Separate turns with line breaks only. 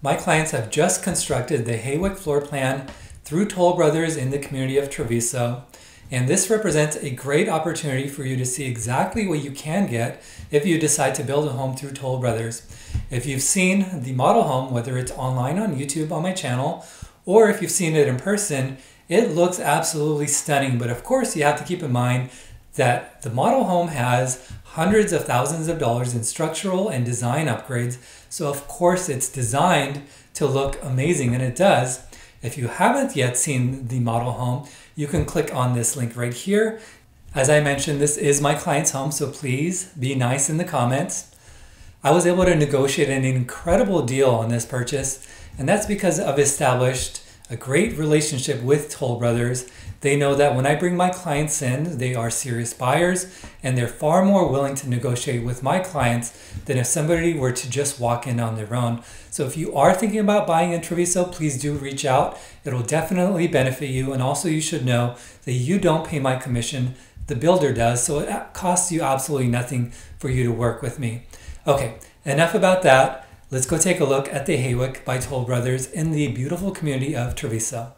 My clients have just constructed the Haywick floor plan through Toll Brothers in the community of Travisso. And this represents a great opportunity for you to see exactly what you can get if you decide to build a home through Toll Brothers. If you've seen the model home, whether it's online on YouTube on my channel, or if you've seen it in person, it looks absolutely stunning. But of course, you have to keep in mind that the model home has hundreds of thousands of dollars in structural and design upgrades. So of course, it's designed to look amazing, and it does. If you haven't yet seen the model home, you can click on this link right here. As I mentioned, this is my client's home, so please be nice in the comments. I was able to negotiate an incredible deal on this purchase, and that's because I've established a great relationship with Toll Brothers. They know that when I bring my clients in, they are serious buyers and they're far more willing to negotiate with my clients than if somebody were to just walk in on their own. So if you are thinking about buying in Travisso, please do reach out. It'll definitely benefit you. And also, you should know that you don't pay my commission, the builder does. So it costs you absolutely nothing for you to work with me. Okay, enough about that. Let's go take a look at the Haywick by Toll Brothers in the beautiful community of Travisso.